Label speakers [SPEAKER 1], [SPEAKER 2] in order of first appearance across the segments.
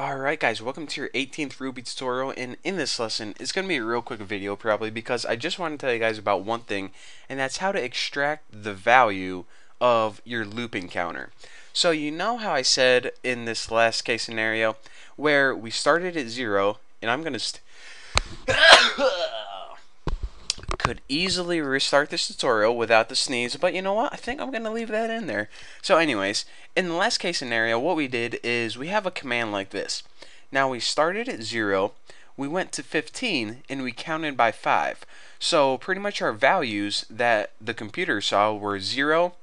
[SPEAKER 1] Alright guys, welcome to your 18th Ruby tutorial and in this lesson it's going to be a real quick video probably because I just want to tell you guys about one thing and that's how to extract the value of your looping counter. So you know how I said in this last case scenario where we started at 0 and I'm going to could easily restart this tutorial without the sneeze, but you know what? I think I'm going to leave that in there. So anyways, in the last case scenario, what we did is we have a command like this. Now we started at 0, we went to 15, and we counted by 5. So pretty much our values that the computer saw were 0,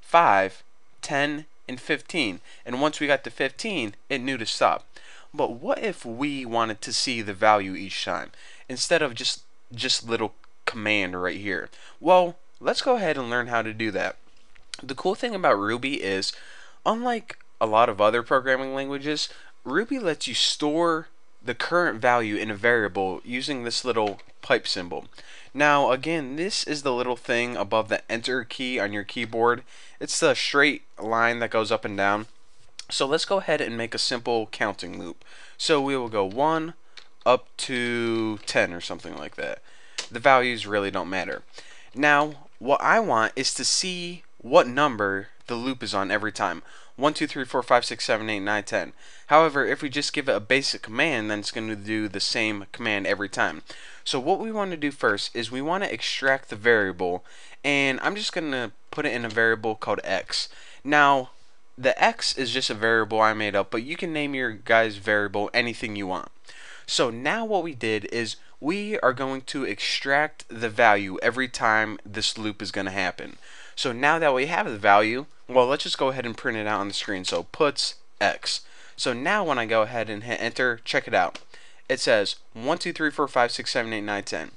[SPEAKER 1] 5, 10, and 15. And once we got to 15, it knew to stop. But what if we wanted to see the value each time instead of just just little command right here? Well, let's go ahead and learn how to do that. The cool thing about Ruby is, unlike a lot of other programming languages, Ruby lets you store the current value in a variable using this little pipe symbol. Now again, this is the little thing above the enter key on your keyboard. It's the straight line that goes up and down. So let's go ahead and make a simple counting loop. So we will go 1 up to 10 or something like that the values really don't matter. Now, what I want is to see what number the loop is on every time. 1, 2, 3, 4, 5, 6, 7, 8, 9, 10. However, if we just give it a basic command, then it's going to do the same command every time. So what we want to do first is we want to extract the variable, and I'm just going to put it in a variable called x. Now, the x is just a variable I made up, but you can name your guy's variable anything you want. So now what we did is we are going to extract the value every time this loop is going to happen. So now that we have the value, well, let's just go ahead and print it out on the screen. So puts x. So now when I go ahead and hit enter, check it out. It says 1, 2, 3, 4, 5, 6, 7, 8, 9, 10.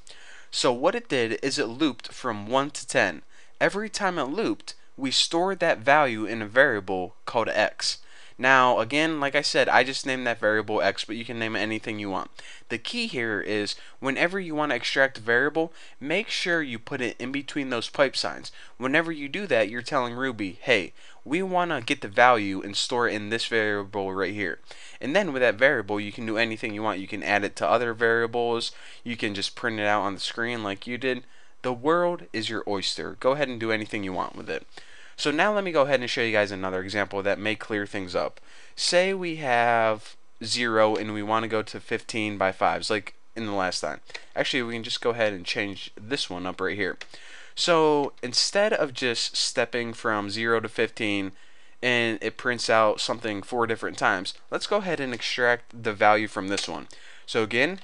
[SPEAKER 1] So what it did is it looped from 1 to 10. Every time it looped, we stored that value in a variable called x. Now, again, like I said, I just named that variable x, but you can name it anything you want. The key here is whenever you want to extract a variable, make sure you put it in between those pipe signs. Whenever you do that, you're telling Ruby, hey, we want to get the value and store it in this variable right here. And then with that variable, you can do anything you want. You can add it to other variables. You can just print it out on the screen like you did. The world is your oyster. Go ahead and do anything you want with it. So now let me go ahead and show you guys another example that may clear things up. Say we have 0 and we want to go to 15 by 5s like in the last time. Actually, we can just go ahead and change this one up right here. So instead of just stepping from 0 to 15 and it prints out something four different times, let's go ahead and extract the value from this one. So again,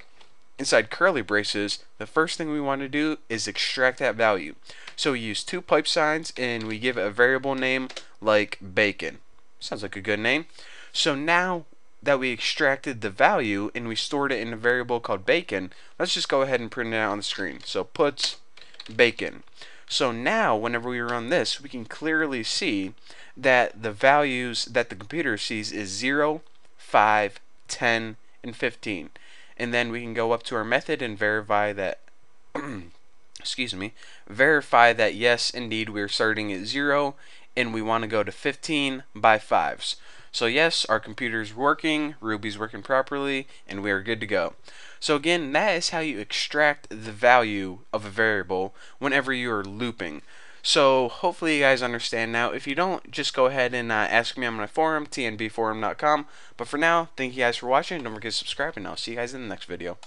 [SPEAKER 1] Inside curly braces, the first thing we want to do is extract that value. So we use two pipe signs and we give it a variable name like bacon. Sounds like a good name. So now that we extracted the value and we stored it in a variable called bacon, let's just go ahead and print it out on the screen. So puts bacon. So now whenever we run this, we can clearly see that the values that the computer sees is 0, 5, 10, and 15 and then we can go up to our method and verify that excuse me verify that yes indeed we're starting at 0 and we want to go to 15 by 5s so yes our computer's working Ruby's working properly and we are good to go. So again that is how you extract the value of a variable whenever you are looping so hopefully you guys understand now. If you don't, just go ahead and uh, ask me on my forum, tnbforum.com. But for now, thank you guys for watching. Don't forget to subscribe, and I'll see you guys in the next video.